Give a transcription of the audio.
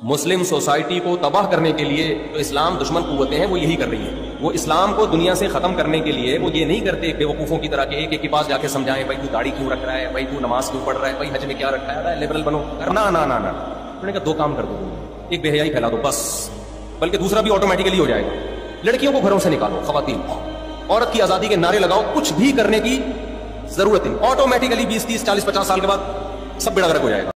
मुस्लिम society को तबाह करने के लिए जो इस्लाम दुश्मन कुतें हैं, वो यही कर रही है। वो इस्लाम को दुनिया से खत्म करने के लिए वो ये नहीं करते बेवकूफों की तरह के एक एक के पास जाके समझाएँ, भाई तू दाढ़ी क्यों रख रहा है, भाई तू नमाज़ क्यों पढ़ रहा है, भाई हज में क्या रखा है लिबरल बनो। ना ना ना ना। उन्होंने कहा, दो काम कर दो एक बेहयाई फैला दो, बस। बल्कि दूसरा भी ऑटोमेटिकली हो जाएगा। लड़कियों को घरों से निकालो खातन औरत की आज़ादी के नारे लगाओ, कुछ भी करने की ज़रूरत है ऑटोमेटिकली बीस, तीस, चालीस, पचास साल के बाद सब बेड़ा गर्क हो जाएगा।